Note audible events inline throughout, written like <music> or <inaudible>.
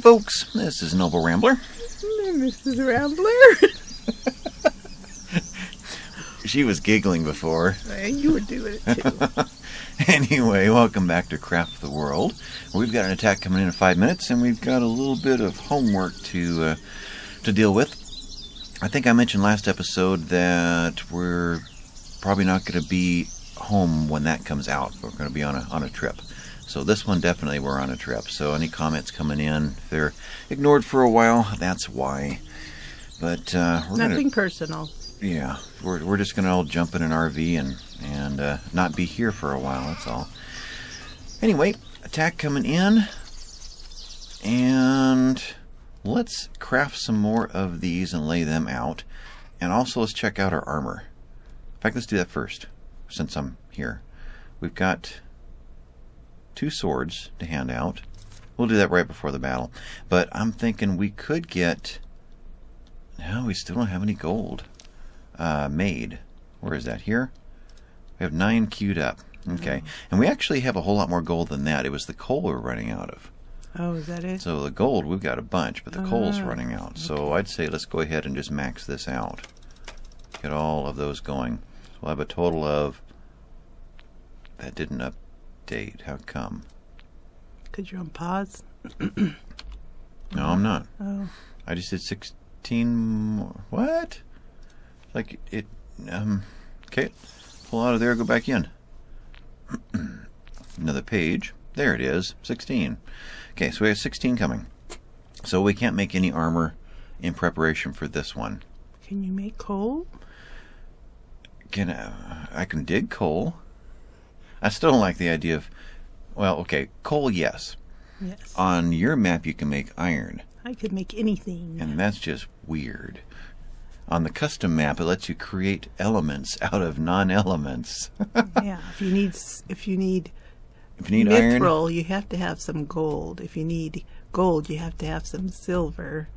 folks. This is Noble Rambler. Mrs. Rambler. <laughs> She was giggling before. you were doing it too. <laughs> Anyway, welcome back to Craft the World. We've got an attack coming in in five minutes, and we've got a little bit of homework to uh, to deal with. I think I mentioned last episode that we're probably not going to be home when that comes out. We're going to be on a on a trip. So this one definitely we're on a trip. So any comments coming in, if they're ignored for a while, that's why. But uh, we're Nothing gonna, personal. yeah, we're, we're just gonna all jump in an RV and and uh, not be here for a while. That's all. Anyway, attack coming in, and let's craft some more of these and lay them out, and also let's check out our armor. In fact, let's do that first, since I'm here. We've got two swords to hand out. We'll do that right before the battle. But I'm thinking we could get. No, we still don't have any gold uh, made. Where is that? Here? We have nine queued up. Okay. And we actually have a whole lot more gold than that. It was the coal we're running out of. Oh, is that it? So the gold, we've got a bunch, but the coal's Ah, running out. So I'd say let's go ahead and just max this out. Get all of those going. So we'll have a total of. That didn't update. How come? Because you're on pause. <clears throat> No, I'm not. Oh. I just did 16 more. What? Like it. Um. Okay. Pull out of there. Go back in. <clears throat> Another page. There it is. 16. Okay, so we have 16 coming. So we can't make any armor in preparation for this one. Can you make coal? Can I, I can dig coal. I still don't like the idea of. Well, okay, coal, yes. Yes. On your map, you can make iron. I could make anything. and that's just weird. On the custom map, it lets you create elements out of non-elements. <laughs> yeah. If you need, if you need if you need iron, you have to have some gold. If you need gold, you have to have some silver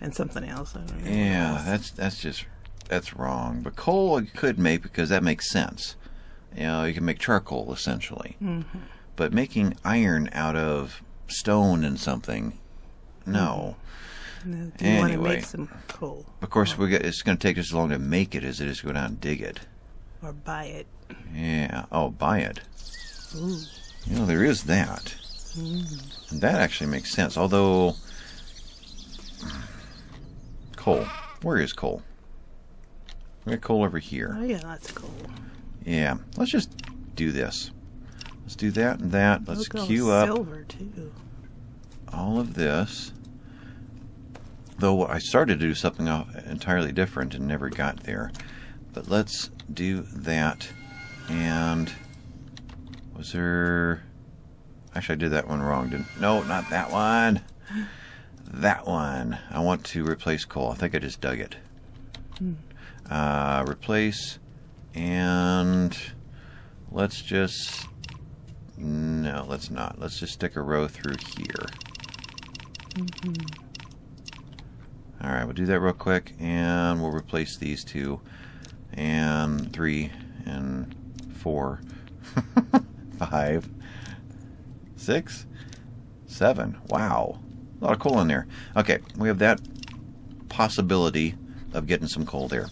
and something else. I yeah, else. that's that's just that's wrong. But coal you could make because that makes sense. You know, you can make charcoal essentially. Mm-hmm. But making iron out of stone and something, no. And if you want to Anyway. make some coal Of course, we get, it's going to take as long to make it as it is to go down and dig it. or buy it. Yeah. Oh, buy it. Ooh. You know, there is that. And that actually makes sense. Although, coal. Where is coal? We got coal over here. Oh yeah, that's cool. Yeah. Let's just do this. Let's do that and that. Let's Look, queue up silver too. all of this. Though I started to do something entirely different and never got there. But let's do that. And was there? Actually, I did that one wrong. Didn't? No, not that one. That one. I want to replace coal. I think I just dug it. Uh, replace, and let's just. No, let's not. Let's just stick a row through here. Mm-hmm. All right, we'll do that real quick, and we'll replace these two, and three, and four, <laughs> five, six, seven. Wow, a lot of coal in there. Okay, we have that possibility of getting some coal there.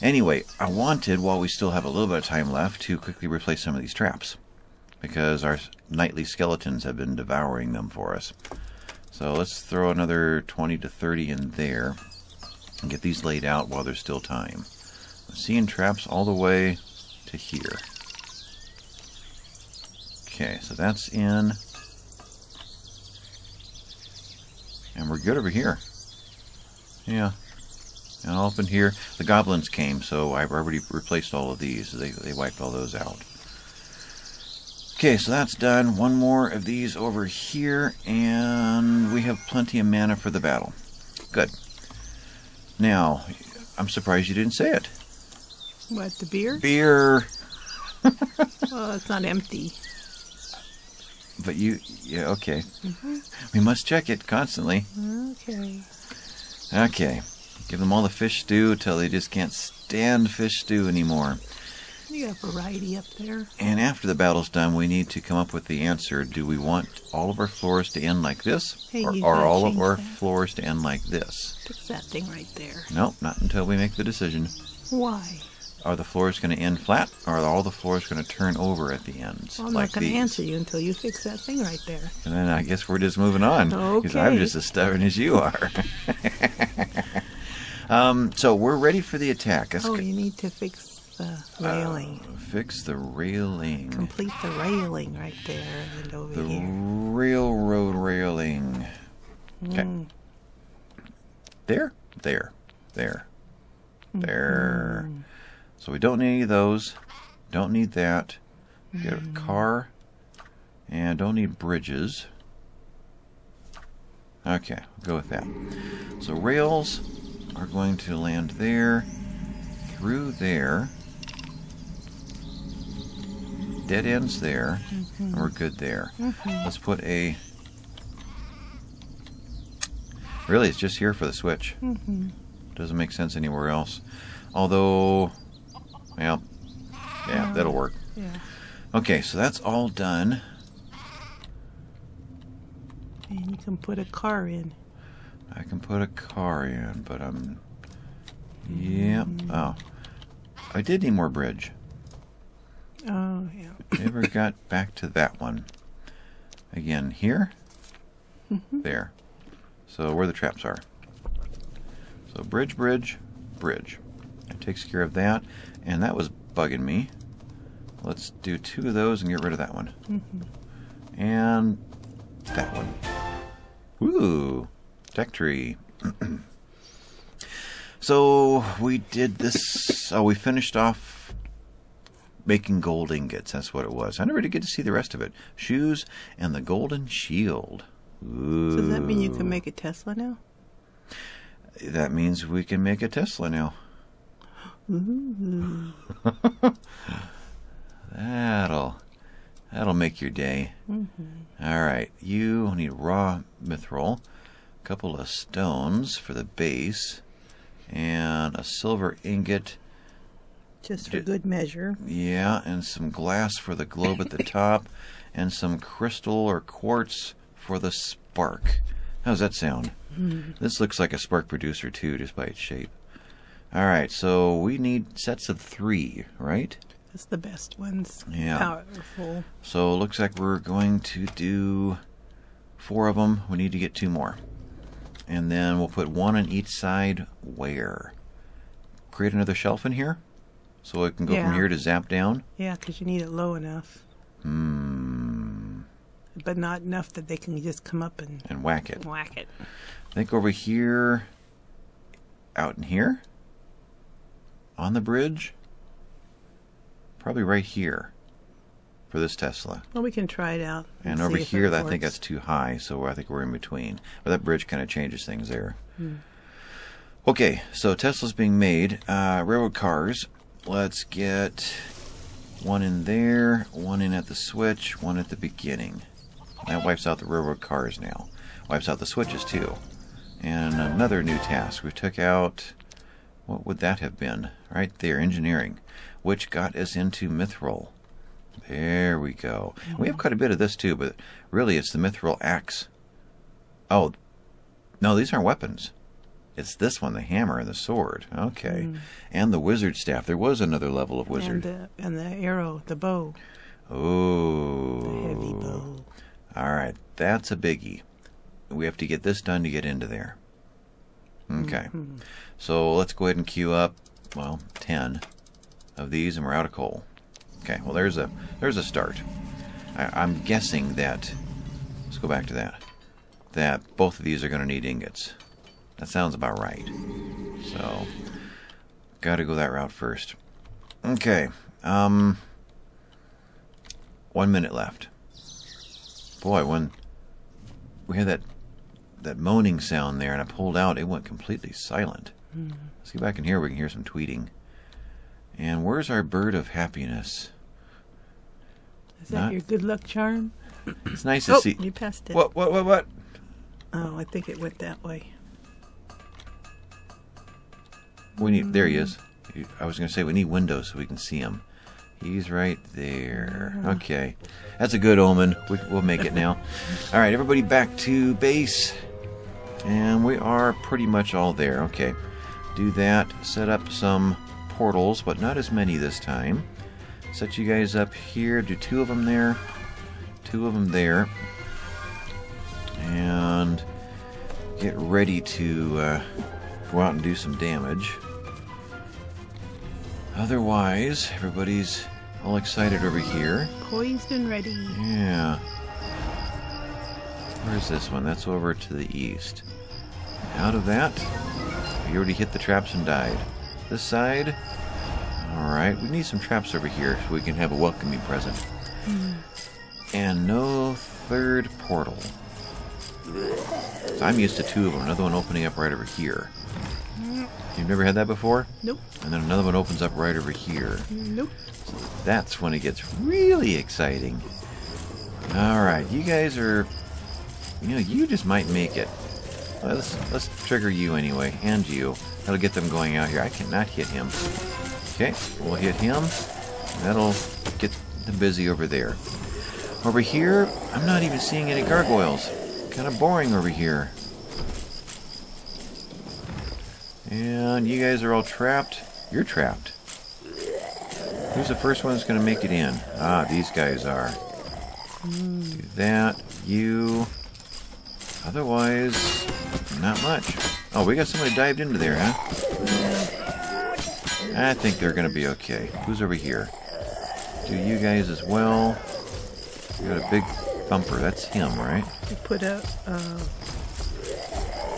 Anyway, I wanted, while we still have a little bit of time left, to quickly replace some of these traps because our nightly skeletons have been devouring them for us. So let's throw another 20 to 30 in there and get these laid out while there's still time. I'm seeing traps all the way to here. Okay, so that's in. And we're good over here. Yeah. And in here, the goblins came, so I've already replaced all of these. They, they wiped all those out. Okay, so that's done. One more of these over here, and we have plenty of mana for the battle. Good. Now, I'm surprised you didn't say it. What the beer? Beer. <laughs> Oh, it's not empty. But you, yeah, okay. Mm-hmm. We must check it constantly. Okay. Okay. Give them all the fish stew till they just can't stand fish stew anymore. You got variety up there. And after the battle's done, we need to come up with the answer. Do we want all of our floors to end like this? Hey, or or all of our that. floors to end like this? Fix that thing right there. Nope, not until we make the decision. Why? Are the floors going to end flat, or are all the floors going to turn over at the ends? Well, I'm like not going to answer you until you fix that thing right there. And then I guess we're just moving on. Because I'm just as stubborn as you are. <laughs> um, so we're ready for the attack. Let's Oh, you need to fix the railing. fix the railing. Complete the railing right there and over The here. railroad railing. Okay. Mm. There, there, there, there. Mm-hmm. So we don't need any of those. Don't need that. Get Mm-hmm. a car. And don't need bridges. Okay, we'll go with that. So rails are going to land there, through there. Dead ends there. And we're good there. Let's put a. Really, it's just here for the switch. Mhm. Doesn't make sense anywhere else. Although, well, yeah, that'll work. Yeah. Okay, so that's all done. And you can put a car in. I can put a car in, but I'm. Yeah. Mm-hmm. Oh. I did need more bridge. Oh, yeah. Never <laughs> got back to that one. Again, here. Mm-hmm. There. So where the traps are. So bridge, bridge, bridge. It takes care of that. And that was bugging me. Let's do two of those and get rid of that one. Mm-hmm. And that one. Ooh, tech tree. <clears throat> so we did this. Oh, we finished off making gold ingots. That's what it was. I never did get to see the rest of it. Shoes and the golden shield. Ooh. So does that mean you can make a Tesla now? That means we can make a Tesla now. Ooh. <laughs> That'll that'll make your day. Mm-hmm. All right, you need raw mithril, a couple of stones for the base, and a silver ingot. Just for Did- good measure. Yeah, and some glass for the globe at the <laughs> top, and some crystal or quartz for the spark. How's that sound? Mm-hmm. This looks like a spark producer too, just by its shape. All right, so we need sets of three, right? The best ones. Yeah. Powerful. So it looks like we're going to do four of them. We need to get two more. And then we'll put one on each side where? Create another shelf in here? So it can go from here to zap down? Yeah, because you need it low enough. Hmm. But not enough that they can just come up and And whack it. whack it. I think over here, out in here, on the bridge, probably right here for this Tesla. Well, we can try it out. And see over here, I think that's too high, so I think we're in between. But that bridge kind of changes things there. Okay, so Tesla's being made. Uh, railroad cars. Let's get one in there, one in at the switch, one at the beginning. That wipes out the railroad cars now. Wipes out the switches too. And another new task. We took out. What would that have been? Right there, engineering, which got us into mithril. There we go. We have quite a bit of this too, but really it's the mithril axe. Oh, no, these aren't weapons. It's this one, the hammer and the sword. Okay. And the wizard staff. There was another level of wizard. And the, and the arrow, the bow, oh. the heavy bow. All right, that's a biggie. We have to get this done to get into there. Okay. Mm-hmm. So let's go ahead and queue up, well, 10 of these and we're out of coal. Okay, well there's a there's a start. I, I'm guessing that let's go back to that. That both of these are going to need ingots. That sounds about right. So got to go that route first. Okay. Um 1 minute left. Boy, when we had that that moaning sound there and I pulled out, it went completely silent. Let's get back in here. We can hear some tweeting. And where's our bird of happiness? Is that Not- your good luck charm? It's nice to Oh, see. you passed it. What? What? What? What? Oh, I think it went that way. We need. There he mm-hmm. is. I was going to say we need windows so we can see him. He's right there. Ah. Okay. That's a good omen. We, we'll make it now. <laughs> all right, everybody back to base. And we are pretty much all there. Okay. Do that. Set up some portals, but not as many this time. Set you guys up here. Do two of them there. Two of them there. And get ready to uh, go out and do some damage. Otherwise, everybody's all excited over here. Poised and ready. Yeah. Where's this one? That's over to the east. Out of that, you already hit the traps and died. This side, alright, we need some traps over here so we can have a welcoming present. And no third portal. So I'm used to two of them, another one opening up right over here. You've never had that before? Nope. And then another one opens up right over here. Nope. That's when it gets really exciting. Alright, you guys are... You know, you just might make it. Let's, let's trigger you anyway, and you. That'll get them going out here. I cannot hit him. Okay, we'll hit him. That'll get them busy over there. Over here, I'm not even seeing any gargoyles. Kind of boring over here. And you guys are all trapped. You're trapped. Who's the first one that's going to make it in? Ah, these guys are. Do that. You. Otherwise, not much. Oh, we got somebody dived into there, huh? I think they're going to be okay. Who's over here? Do you guys as well? You got a big bumper. That's him, right? You put a uh,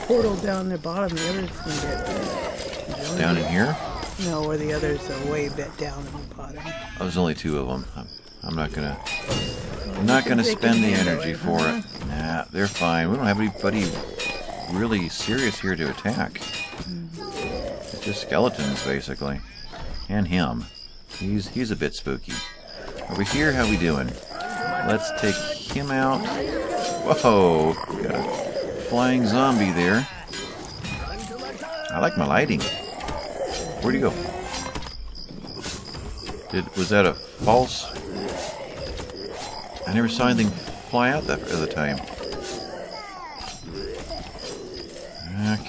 portal down the bottom. The others can get Down in here? No, where the others are way bit down in the bottom. Oh, there's only two of them. I'm, I'm not gonna. I'm not gonna spend the energy for it. Nah, they're fine. We don't have anybody really serious here to attack. It's just skeletons, basically, and him. He's he's a bit spooky. Over here, how we doing? Let's take him out. Whoa! Got a flying zombie there. I like my lighting. Where'd he go? Did was that a false? I never saw anything fly out that other time.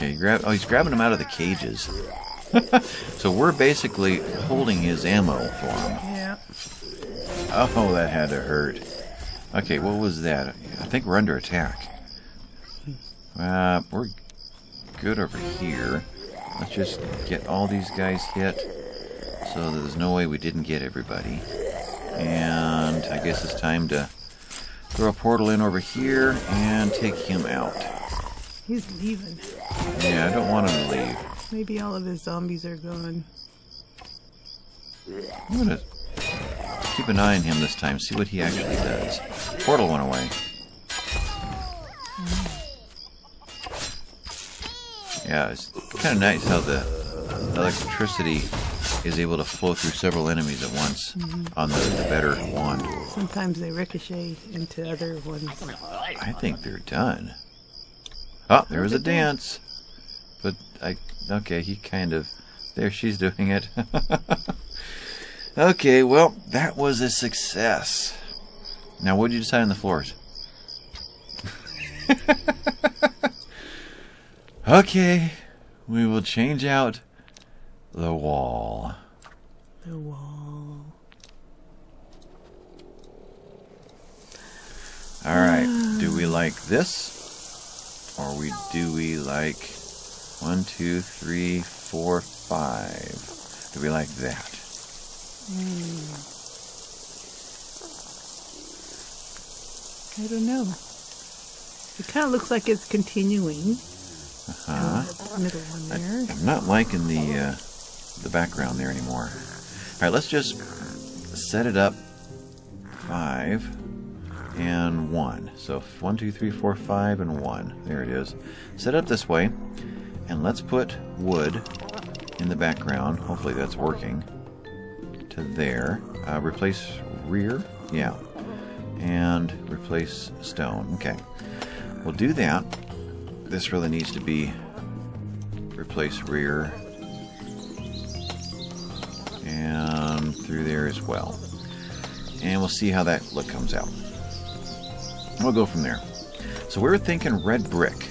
Okay, grab. Oh, he's grabbing them out of the cages. <laughs> so we're basically holding his ammo for him. Yeah. Oh, that had to hurt. Okay, what was that? I think we're under attack. Uh, we're good over here. Let's just get all these guys hit so there's no way we didn't get everybody. And I guess it's time to throw a portal in over here and take him out. He's leaving. Yeah, I don't want him to leave. Maybe all of his zombies are gone. I'm gonna keep an eye on him this time, see what he actually does. Portal went away. Yeah, it's kind of nice how the electricity is able to flow through several enemies at once mm-hmm. on the, the better wand. Sometimes they ricochet into other ones. I think they're done. Oh, there was a dance. But I okay, he kind of there she's doing it. <laughs> okay, well, that was a success. Now what did you decide on the floors? <laughs> okay, we will change out the wall. The wall. All right. Do we like this, or we do we like one, two, three, four, five? Do we like that? I don't know. It kind of looks like it's continuing. Uh, middle one there. I'm not liking the uh, the background there anymore. All right, let's just set it up five and one. So one, two, three, four, five, and one. There it is. Set up this way, and let's put wood in the background. Hopefully that's working. To there. Uh, replace rear. Yeah. And replace stone. Okay. We'll do that. This really needs to be replace rear. And through there as well. And we'll see how that look comes out. We'll go from there. So we're thinking red brick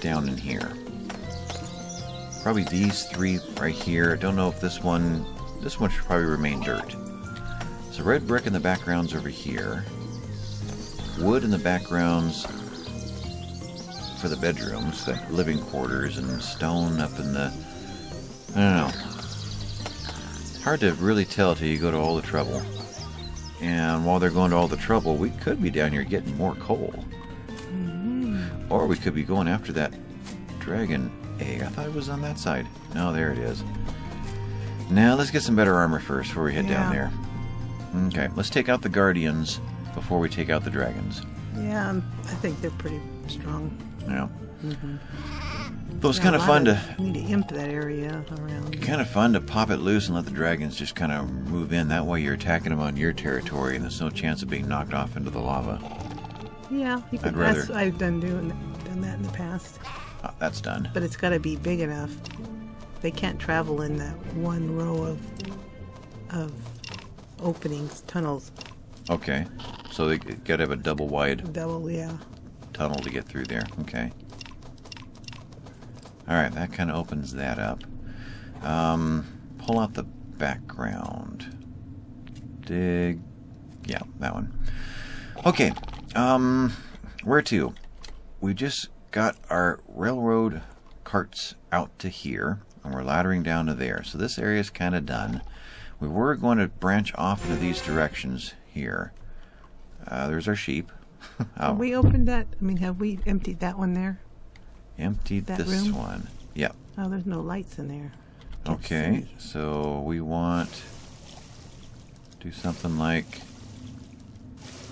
down in here. Probably these three right here. I don't know if this one, this one should probably remain dirt. So red brick in the backgrounds over here. Wood in the backgrounds for the bedrooms, the living quarters, and stone up in the. I don't know. Hard to really tell till you go to all the trouble. And while they're going to all the trouble, we could be down here getting more coal. Mm-hmm. Or we could be going after that dragon egg. I thought it was on that side. No, there it is. Now let's get some better armor first before we head down there. Okay, let's take out the guardians before we take out the dragons. Yeah, I think they're pretty strong. Yeah. Mm-hmm. Though it's kind of fun to need to imp that area around. kind of fun to pop it loose and let the dragons just kind of move in. That way you're attacking them on your territory, and there's no chance of being knocked off into the lava. Yeah, you could, I'd rather- that's I've done doing done that in the past, Oh, that's done. but it's got to be big enough. They can't travel in that one row of of openings, tunnels, Okay, so they got to have a double wide double. Yeah, tunnel to get through there. Okay. All right, that kind of opens that up. Um, pull out the background. Dig. Yeah, that one. Okay. Um, where to? We just got our railroad carts out to here, and we're laddering down to there. So this area is kind of done. We were going to branch off into these directions here. Uh, there's our sheep. <laughs> Oh, have we opened that? I mean, have we emptied that one there? Emptied That this room? one. Yep. Oh, there's no lights in there. Can't Okay. see. So we want do something like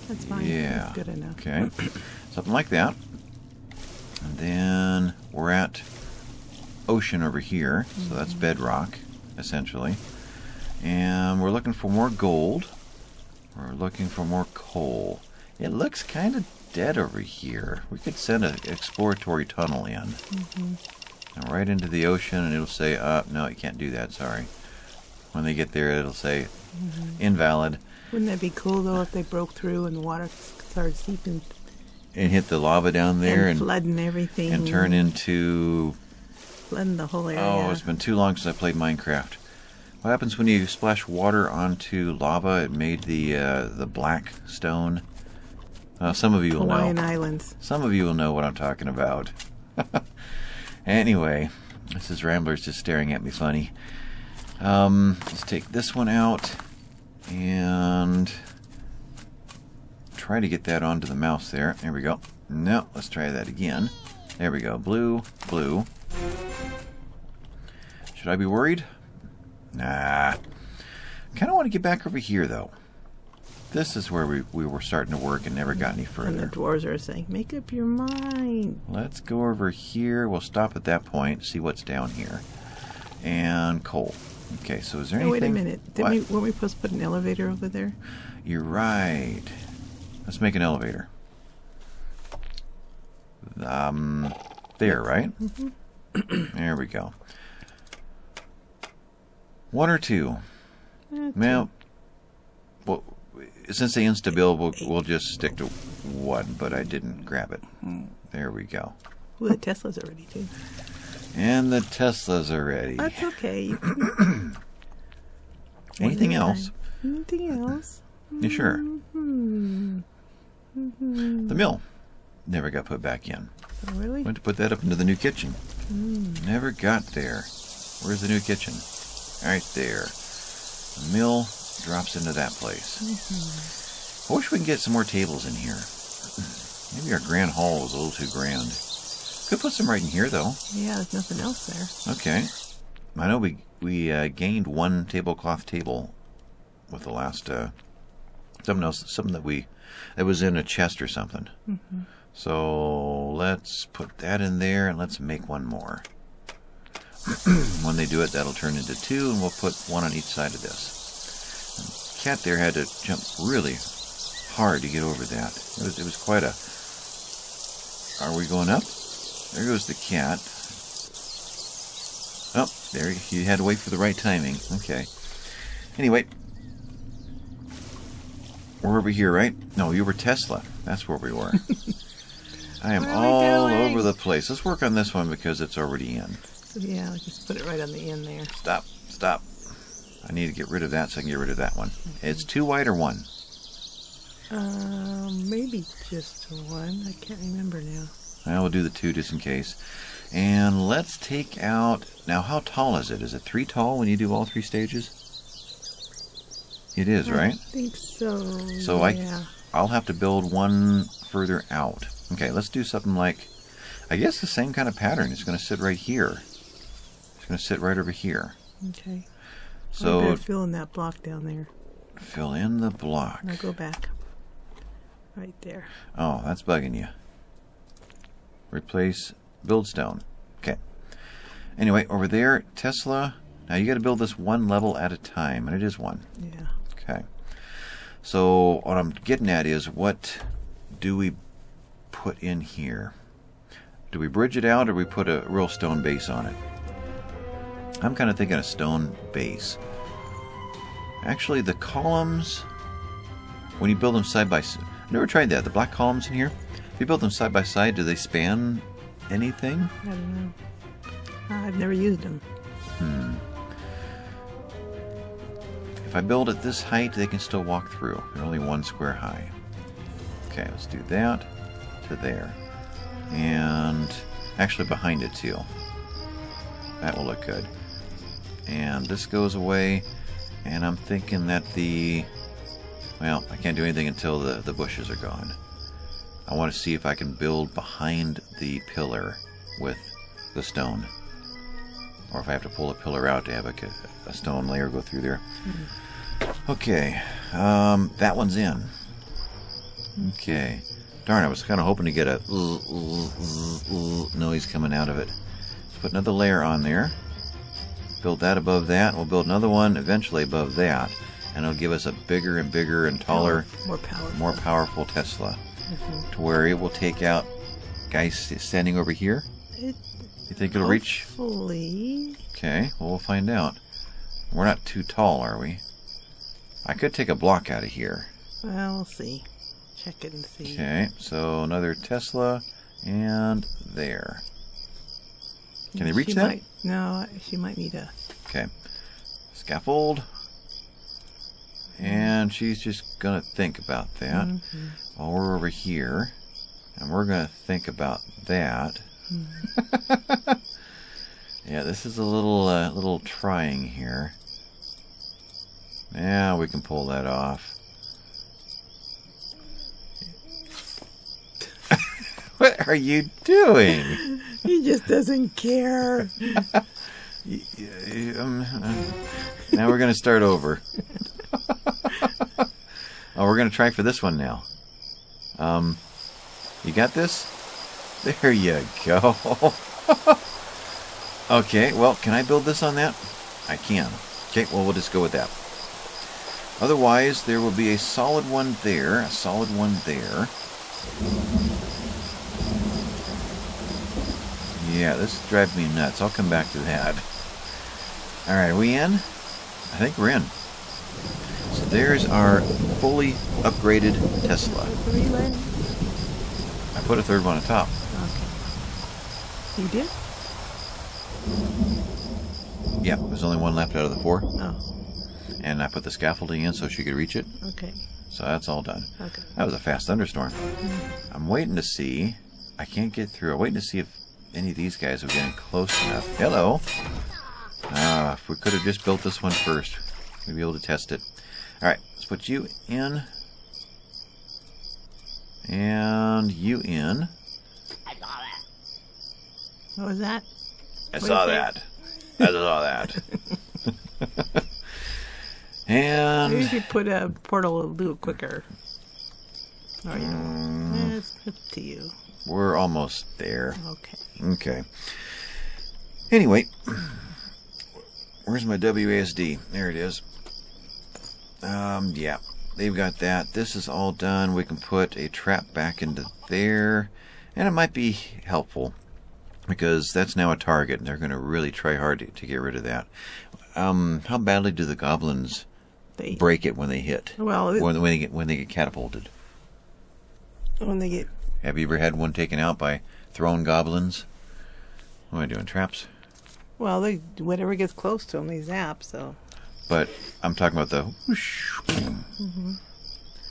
That's fine. yeah. That's good enough. Okay. <coughs> something like that. And then we're at ocean over here. So that's Mm-hmm. bedrock essentially. And we're looking for more gold. We're looking for more coal. It looks kind of dead over here. We could send an exploratory tunnel in. Mm-hmm. And right into the ocean, and it'll say, uh, no, you can't do that, sorry. When they get there, it'll say, Mm-hmm. invalid, Wouldn't that be cool though if they broke through and the water started seeping and hit the lava down there and, and, flooding everything and turn into. flooding the whole area? Oh, it's been too long since I played Minecraft. What happens when you splash water onto lava? It made the uh, the black stone. Uh, some of you will Hawaiian know. Islands. Some of you will know what I'm talking about. <laughs> anyway, this is Ramblers just staring at me funny. Um, let's take this one out and try to get that onto the mouse there. There we go. No, let's try that again. There we go. Blue, blue. Should I be worried? Nah. Kind of want to get back over here though. This is where we, we were starting to work and never got any And the further. dwarves are saying, "Make up your mind." Let's go over here. We'll stop at that point, see what's down here. And coal. Okay, so is there Oh, anything? wait a minute. Didn't we, weren't we supposed to put an elevator over there? You're right. Let's make an elevator. Um, there, right? Mm -hmm. there we go. One or two. Well, well, since the insta-build, we'll, we'll just stick to one, but I didn't grab it. Hmm, there we go. Ooh, the Teslas are ready too. And the Teslas are ready. That's okay. <coughs> Anything One at a else? Anything else? You sure? Hmm. The mill never got put back in. Oh, really? Went to put that up into the new kitchen. Mm. Never got there. Where's the new kitchen? Right there. The mill drops into that place. I wish we could get some more tables in here. <clears throat> Maybe our grand hall is a little too grand. Could put some right in here though. Yeah, there's nothing else there. Okay. I know we we uh, gained one tablecloth table with the last uh, something else, something that we that was in a chest or something. So let's put that in there and let's make one more. <clears throat> when they do it, that'll turn into two, and we'll put one on each side of this. Cat there had to jump really hard to get over that. It was it was quite a. Are we going up? There goes the cat. Oh, there you had to wait for the right timing. Okay. Anyway, we're over here, right? No, you were Tesla. That's where we were. <laughs> I am What are we all doing? over the place. Let's work on this one because it's already in. So yeah, just put it right on the end there. Stop, stop. I need to get rid of that so I can get rid of that one. It's two white or one? Um, maybe just one. I can't remember now. I will do the two just in case. And let's take out. Now, how tall is it? Is it three tall when you do all three stages? It is, I right? think so. So I, I'll have to build one further out. Okay, let's do something like. I guess the same kind of pattern. It's going to sit right here. It's going to sit right over here. Okay. So fill in that block down there. fill in the block. Now go back. Right there. Oh, that's bugging you. Replace build stone. Okay. Anyway, over there, Tesla. Now you got to build this one level at a time, and it is one. Yeah. Okay. So what I'm getting at is what do we put in here? Do we bridge it out or we put a real stone base on it? I'm kind of thinking a stone base. Actually, the columns, when you build them side by side, never tried that. The black columns in here, if you build them side by side, do they span anything? I don't know. Uh, I've never used them. Hmm. If I build at this height, they can still walk through. They're only one square high. Okay, let's do that to there. And actually behind it too. That will look good. And this goes away. And I'm thinking that the... Well, I can't do anything until the, the bushes are gone. I want to see if I can build behind the pillar with the stone. Or if I have to pull a pillar out to have a, a stone layer go through there. Okay, um, that one's in. Okay. Darn, I was kind of hoping to get a <laughs> noise coming out of it. Let's put another layer on there. Build that above that. We'll build another one eventually above that. And it'll give us a bigger and bigger and taller, More powerful. more powerful Tesla. Mhm. To where it will take out guys standing over here. It, You think it'll reach? Hopefully. Okay, well, we'll find out. We're not too tall, are we? I could take a block out of here. Well, we'll see. Check it and see. Okay, so another Tesla, and there. Can they reach She that? Might, no, she might need a. Okay. Scaffold. And she's just going to think about that. Mhm. While we're over here, and we're going to think about that. <laughs> yeah, this is a little, uh, little trying here. Yeah, we can pull that off. <laughs> what are you doing? He just doesn't care. Um, uh, now we're going to start over. oh, we're going to try for this one now. Um, you got this? There you go. okay, well, can I build this on that? I can. Okay, well, we'll just go with that. Otherwise, there will be a solid one there, a solid one there. Yeah, this drives me nuts. I'll come back to that. All right, are we in? I think we're in. So there's our fully upgraded Tesla. I put a third one on top. Okay. You did? Yeah, there's only one left out of the four. Oh, And I put the scaffolding in so she could reach it. okay. So that's all done. Okay. That was a fast thunderstorm. Mm-hmm. I'm waiting to see. I can't get through. I'm waiting to see if any of these guys are getting close enough. Hello. Ah, if we could have just built this one first, we'd be able to test it. All right, let's put you in. And you in. I saw that. What was that? I What saw that. I saw that. And if you put a portal a little quicker. Oh, yeah. mm, It's up to you. We're almost there. Okay. Okay. Anyway, where's my WASD? There it is. Um, yeah, they've got that. This is all done. We can put a trap back into there, and it might be helpful because that's now a target. and They're going to really try hard to, to get rid of that. Um, how badly do the goblins They break it when they hit. well it- When, when they get when they get catapulted. when they get Have you ever had one taken out by thrown goblins? What am I doing? Traps? well they whatever gets close to them they zap. So But I'm talking about the whoosh.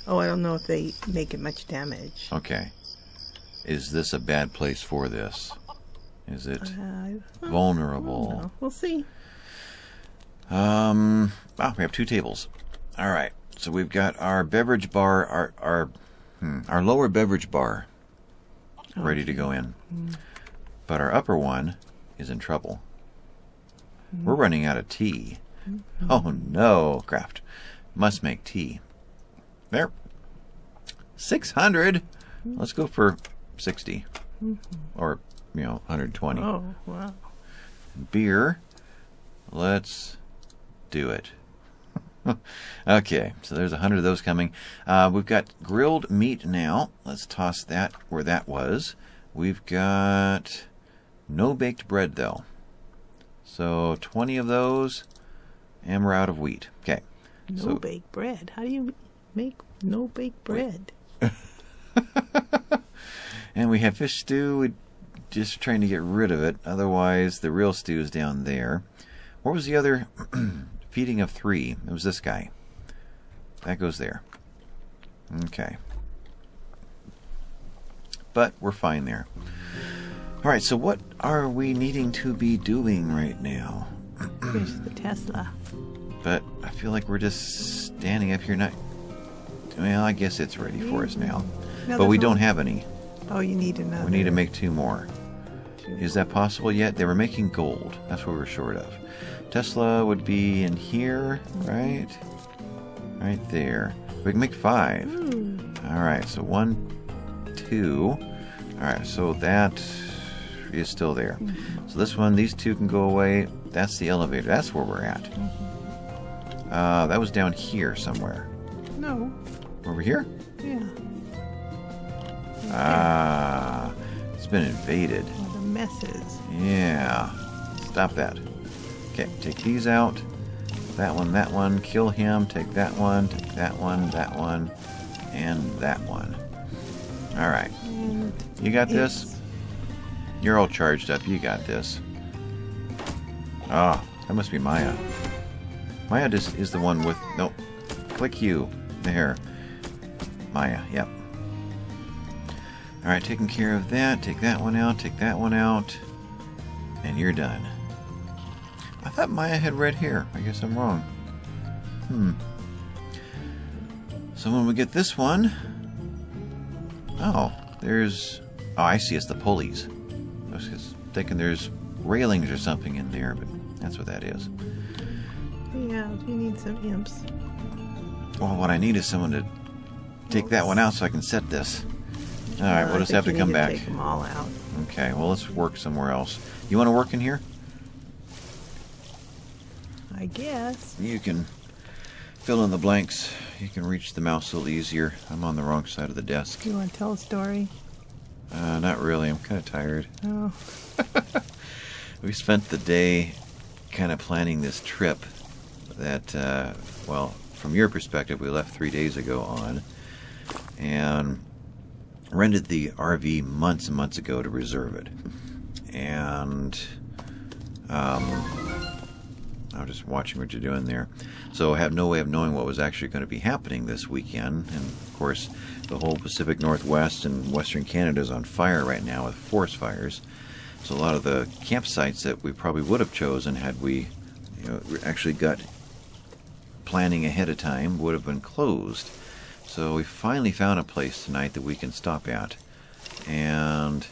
oh I don't know if they make it much damage. Okay. Is this a bad place for this? Is it Uh, vulnerable? well, we'll see. Um, ah, we have two tables. All right. So we've got our beverage bar, our our hmm, our lower beverage bar, ready to go in, mm-hmm. but our upper one is in trouble. Mm-hmm. We're running out of tea. Mm-hmm. Oh no, Kraft must make tea. There, six hundred. Let's go for sixty, or you know, hundred twenty Oh wow. beer. Let's do it. <laughs> okay, so there's a hundred of those coming. Uh, we've got grilled meat now. Let's toss that where that was. We've got no baked bread though. So 20 of those, and we're out of wheat. Okay. No So- baked bread. How do you make no baked bread? <laughs> And we have fish stew. We're just trying to get rid of it. Otherwise, the real stew is down there. What was the other <clears throat> feeding of three? It was this guy. That goes there. Okay. But we're fine there. All right. So what are we needing to be doing right now? Here's the Tesla. But I feel like we're just standing up here. Not. Well, I guess it's ready for us mm. now. No, But we don't one. have any. Oh, you need another. We need to make two more. Is that possible yet? They were making gold. That's what we were short of. Tesla would be in here, right? Right there. We can make five. Ooh, All right, so one, two. All right, so that is still there. So this one, these two can go away. That's the elevator. That's where we're at. Uh, that was down here somewhere. no. Over here? Yeah. Ah, it's been invaded. Messes. Yeah. Stop that. Okay, take these out. That one, that one. Kill him. Take that one. Take that one, that one, and that one. All right. And You got this? You're all charged up. You got this. Ah, that must be Maya. Maya just is the one with. Nope. Click you. There. Maya, yep. Alright, taking care of that. Take that one out. Take that one out. And you're done. I thought Maya had red hair. I guess I'm wrong. Hmm. So when we get this one. Oh, there's. Oh, I see. It's the pulleys. I was just thinking there's railings or something in there, but that's what that is. Yeah, you need some imps. Well, what I need is someone to take that one out so I can set this. All right, we'll I just have to come back. Take them all out. Okay, well, let's work somewhere else. You want to work in here? I guess. You can fill in the blanks. You can reach the mouse a little easier. I'm on the wrong side of the desk. You want to tell a story? Uh, not really. I'm kind of tired. <laughs> Oh, We spent the day kind of planning this trip that, uh, well, from your perspective, we left three days ago on and rented the RV months and months ago to reserve it. And um, I'm just watching what you're doing there. So I have no way of knowing what was actually going to be happening this weekend. And of course, the whole Pacific Northwest and Western Canada is on fire right now with forest fires. So a lot of the campsites that we probably would have chosen had we, you know, actually got planning ahead of time would have been closed. So we finally found a place tonight that we can stop at. And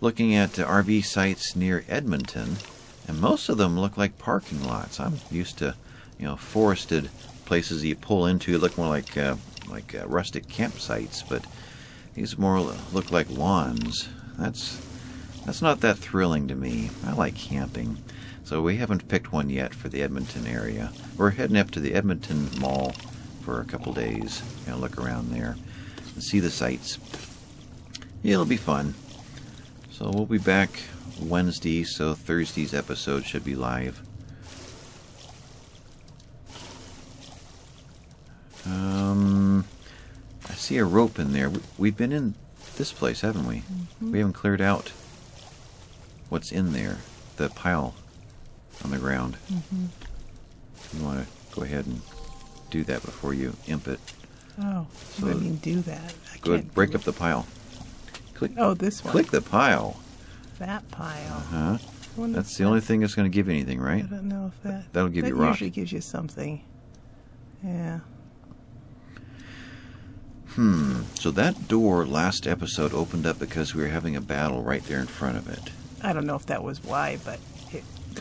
looking at the RV sites near Edmonton, and most of them look like parking lots. I'm used to, you know, forested places you pull into look more like uh, like uh, rustic campsites, but these more look like lawns. That's that's not that thrilling to me. I like camping. So we haven't picked one yet for the Edmonton area. We're heading up to the Edmonton Mall for a couple days. Gonna look around there and see the sights. It'll be fun. So we'll be back Wednesday, so Thursday's episode should be live. Um, I see a rope in there. We- We've been in this place, haven't we? We haven't cleared out what's in there. The pile on the ground. You want to go ahead and do that before you imp it. Oh, So- let me do that. I Go ahead, can't break up the pile. Click, Oh, this one. click the pile. that pile. Uh Huh? I That's the only thing that's going to give you anything, right? I don't know if that. That'll give that you rock. usually gives you something. Yeah. Hmm. So that door last episode opened up because we were having a battle right there in front of it. I don't know if that was why, but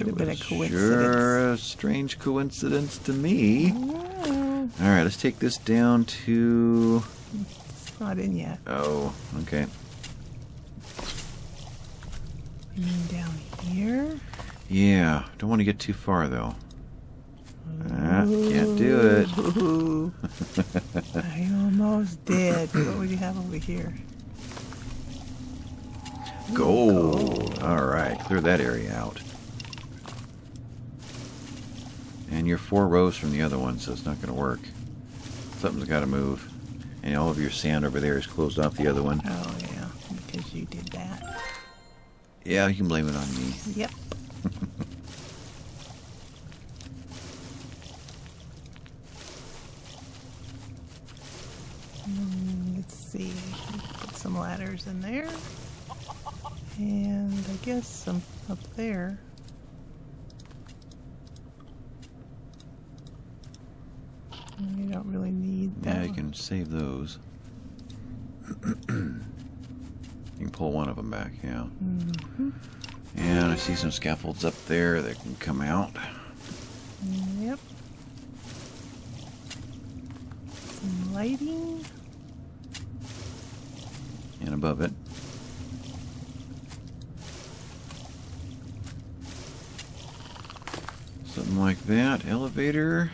it have been a coincidence. Sure, a strange coincidence to me. All right, let's take this down to. it's not in yet. Oh, okay. You mean down here? Yeah, don't want to get too far though. Ah, can't do it. <laughs> I almost did. What would you have over here? Gold. All right, clear that area out. And you're four rows from the other one, so it's not going to work. Something's got to move. And all of your sand over there is closed off the other one. Oh yeah, because you did that. Yeah, you can blame it on me. Yep. Mm, <laughs> Let's see. Put some ladders in there. And I guess some up there. You don't really need that. Yeah, you can save those. <clears throat> you can pull one of them back, yeah. Mhm. And I see some scaffolds up there that can come out. Yep. Some lighting. And above it. Something like that. Elevator.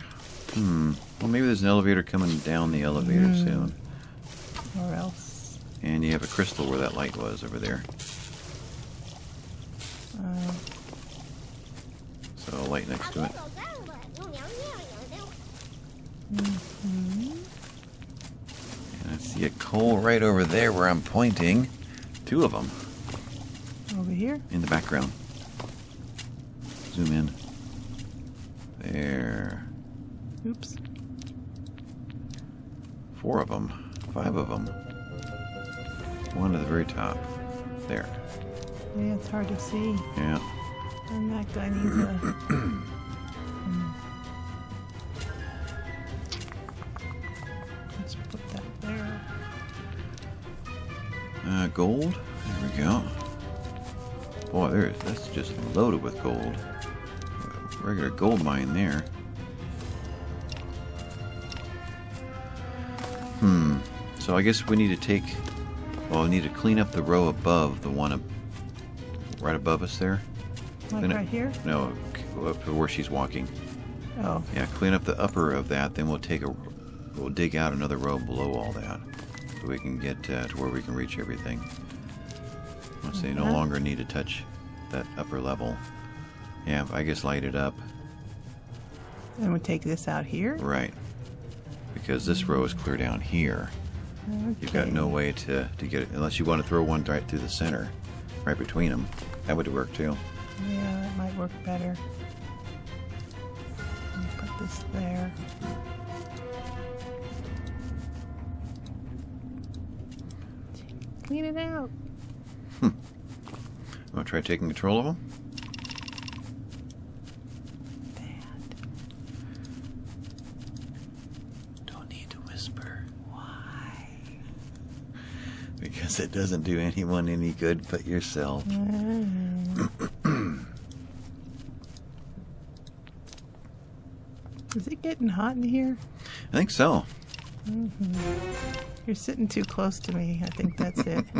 Hmm. Well, maybe there's an elevator coming down the elevator Hmm. soon. Or else. And you have a crystal where that light was over there. Uh, So a light next to it. mhm. And I see a coal right over there where I'm pointing. Two of them Over here. in the background. Zoom in. There. Oops. Four of them. Five of them. One at the very top. There. Yeah, it's hard to see. Yeah. And that guy needs a. let's put that there. Uh, gold. There we go. Boy, there's that's just loaded with gold. Regular gold mine there. So I guess we need to take. Well, we need to clean up the row above the one up, right above us there. Like Clean right here? No, up to where she's walking. Oh, Yeah, clean up the upper of that. Then we'll take a. We'll dig out another row below all that, so we can get uh, to where we can reach everything. Once they no longer need to touch that upper level. Yeah, I guess light it up. and we take this out here. Right. Because this row is clear down here. You've got no way to, to get it unless you want to throw one right through the center, right between them. That would work too. Yeah, that might work better. Let me Put this there. Clean it out. Hmm. Want to try taking control of them? Bad. Don't need to whisper. Why? Because it doesn't do anyone any good but yourself. Mm. <clears throat> Is it getting hot in here? I think so. You're sitting too close to me. I think that's it. <laughs>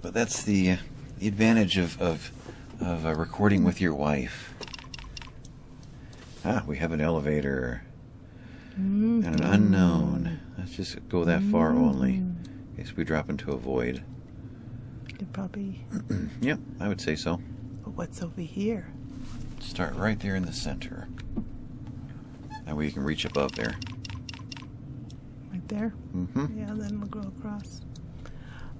But that's the, uh, the advantage of of, of uh, recording with your wife. Ah, we have an elevator and an unknown. Let's just go that far only. Case we drop into a void. Could probably. <clears throat> Yep, I would say so. But what's over here? Start right there in the center. That way you can reach above there. Right there. Mm-hmm. Yeah, then we'll go across.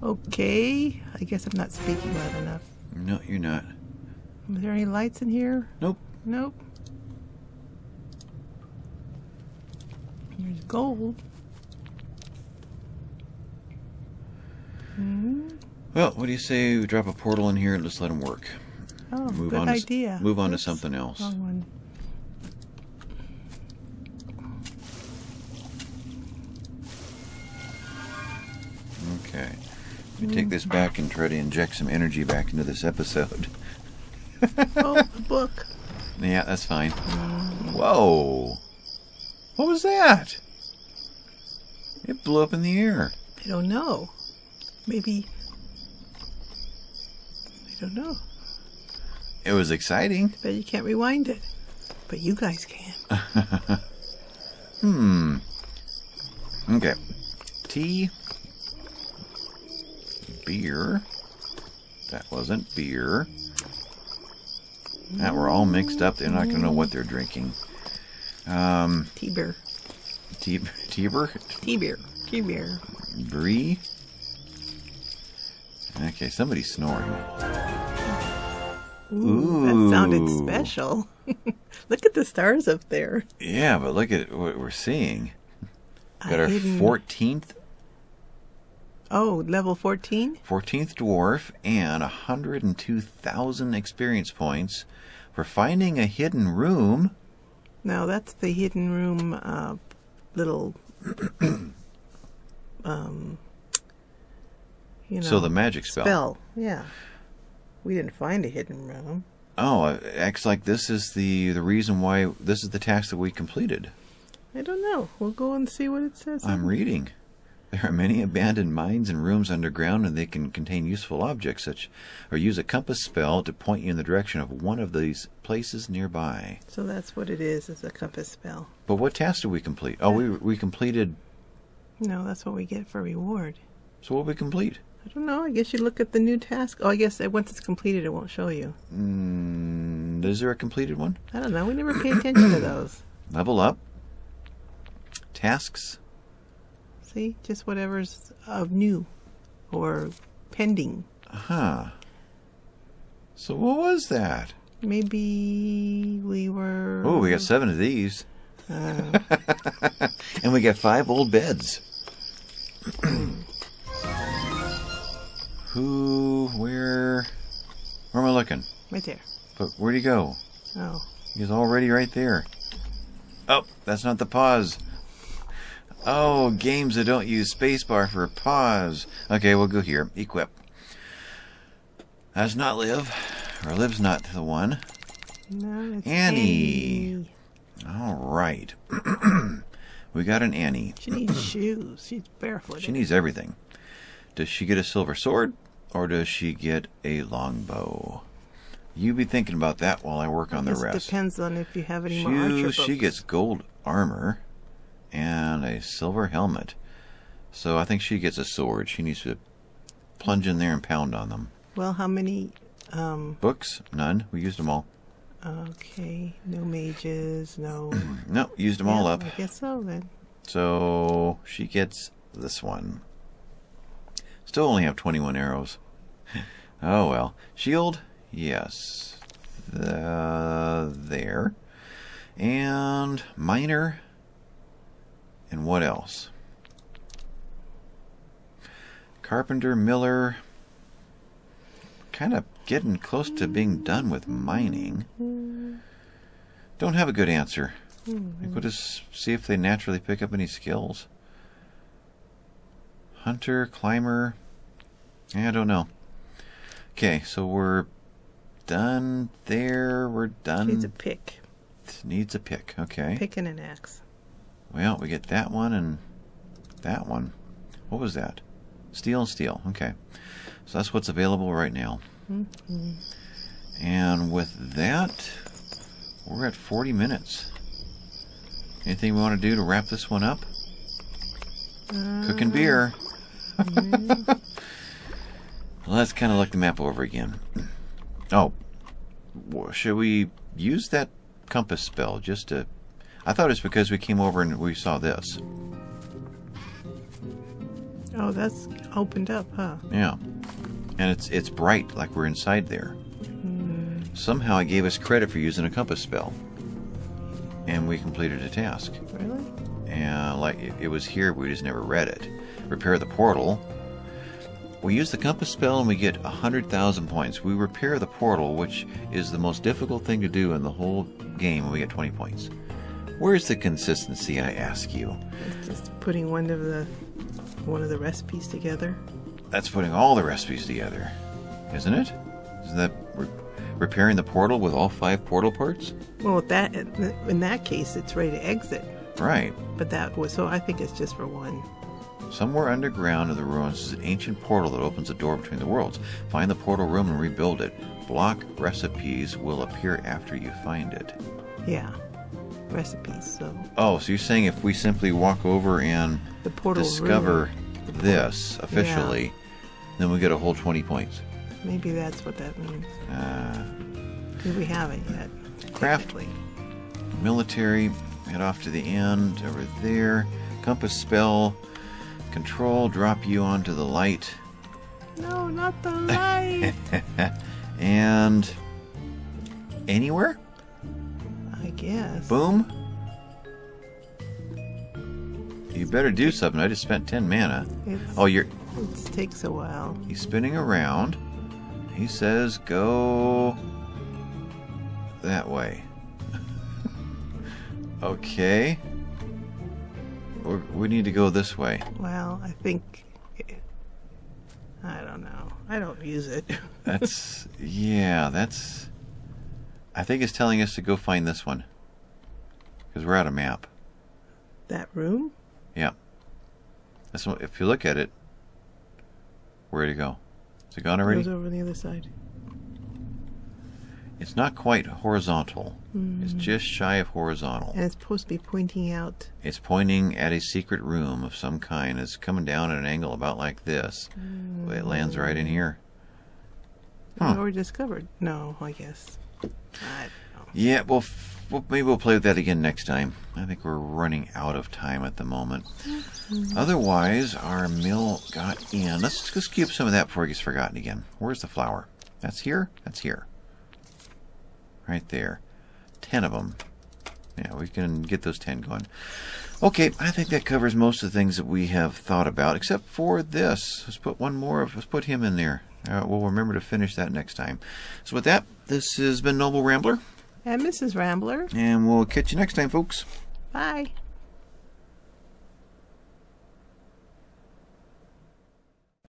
Okay. I guess I'm not speaking loud enough. No, you're not. Is there any lights in here? Nope. Nope. Here's gold. Well, what do you say we drop a portal in here and just let them work? Oh, Move good on to s- move on to something else. Wrong one. Okay. Let me mm. take this back and try to inject some energy back into this episode. Oh, <laughs> the book. Yeah, that's fine. Mm. Whoa! What was that? It blew up in the air. I don't know. Maybe. I don't know. It was exciting. Bet you can't rewind it. But you guys can. <laughs> Hmm. Okay. Tea. Beer. That wasn't beer. That we're all mixed up. They're not going to know what they're drinking. Um, Tea beer. tea, beer? Tea beer. Tea beer. Brie. Okay, somebody's snoring. Ooh, that sounded special. <laughs> Look at the stars up there. Yeah, but look at what we're seeing. Got our hidden- 14th Oh, level 14? 14th dwarf and 102,000 experience points for finding a hidden room. No, that's the hidden room uh, little. <clears throat> um, you know. So the magic spell. spell. Yeah. We didn't find a hidden room. Oh, it acts like this is the the reason why this is the task that we completed. I don't know. We'll go and see what it says. I'm reading. There are many abandoned mines and rooms underground, and they can contain useful objects, such or use a compass spell to point you in the direction of one of these places nearby. So that's what it is, is a compass spell. But what task did we complete? Oh, we we completed. No, that's what we get for reward. So what did we complete? I don't know. I guess you look at the new task. Oh, I guess once it's completed, it won't show you. Mm, is there a completed one? I don't know. We never pay attention to those. Level up. Tasks. See, just whatever's of new or pending. Huh. So what was that? Maybe we were. Oh, we got seven of these. Uh, <laughs> and we got five old beds. <clears throat> Who, where, where am I looking? right there. But where'd he go? Oh, He's already right there. Oh, that's not the pause. Oh, games that don't use spacebar for pause. Okay, we'll go here. Equip. That's not Liv. Or Liv's not the one. no, it's Annie. All right. <clears throat> we got an Annie. She needs shoes. She's barefoot. She needs everything. Does she get a silver sword or does she get a longbow? You be thinking about that while I work on the rest. depends on if you have any more archer She, books. she gets gold armor and a silver helmet. So I think she gets a sword. She needs to plunge in there and pound on them. Well, how many? Um. Books? None. We used them all. Okay. No mages. No. <clears throat> No, used them all up. I guess so then. So she gets this one. Still only have 21 arrows. <laughs> Oh well. Shield? Yes. The, there. And miner. And what else? Carpenter, miller. Kind of getting close to being done with mining. Don't have a good answer. We'll just see if they naturally pick up any skills. Hunter, climber. Yeah, I don't know. Okay, so we're done there. We're done. Needs a pick. Needs a pick. Okay. Pick and an axe. Well, we get that one and that one. What was that? Steel and steel. Okay. So that's what's available right now. Mm-hmm. And with that, we're at 40 minutes. Anything we want to do to wrap this one up? Uh, Cooking beer. Mm-hmm. <laughs> Let's kind of look the map over again. Oh, should we use that compass spell just to? I thought it's because we came over and we saw this. Oh, that's opened up, huh? Yeah. And it's it's bright like we're inside there. Hmm. Somehow it gave us credit for using a compass spell. And we completed a task. Really? And like it, it was here, we just never read it. Repair the portal. We use the compass spell and we get 100,000 points. We repair the portal, which is the most difficult thing to do in the whole game, and we get 20 points. Where's the consistency, I ask you? It's just putting one of the one of the recipes together. That's putting all the recipes together, isn't it? Isn't that re- repairing the portal with all five portal parts? Well, with that in that case, it's ready to exit. Right. But that was so. I think it's just for one. Somewhere underground in the ruins is an ancient portal that opens a door between the worlds. Find the portal room and rebuild it. Block recipes will appear after you find it. Yeah, recipes. So Oh, so you're saying if we simply walk over and the portal discover room, this officially, then we get a whole 20 points. Maybe that's what that means. Uh, we haven't yet. Craft. military, head off to the end over there. Compass spell, control, drop you onto the light. No, not the light. <laughs> and anywhere? I guess. Boom. You better do something. I just spent 10 mana. It's, Oh, you're. it takes a while. He's spinning around. He says, go that way. <laughs> okay. We're, we need to go this way. Well, I think. I don't know. I don't use it. <laughs> That's. yeah, that's. I think it's telling us to go find this one. Because we're out of map. that room? Yeah. That's what, if you look at it, where'd it go? Is it gone already? Goes over on the other side. It's not quite horizontal. It's hmm. just shy of horizontal. And it's supposed to be pointing out. It's pointing at a secret room of some kind. It's coming down at an angle about like this. It lands right in hmm. here. Huh. Or discovered. No, I guess. I don't know. Yeah, well, f- well, maybe we'll play with that again next time. I think we're running out of time at the moment. Mm-hmm. Otherwise, our mill got in. Let's just keep some of that before it gets forgotten again. Where's the flour? That's here? That's here. Right there. Ten of them. Yeah, we can get those ten going. Okay, I think that covers most of the things that we have thought about, except for this. Let's put one more of. Let's put him in there. Uh, we'll remember to finish that next time. So with that, this has been Noble Rambler. And Mrs. Rambler. And we'll catch you next time, folks. Bye.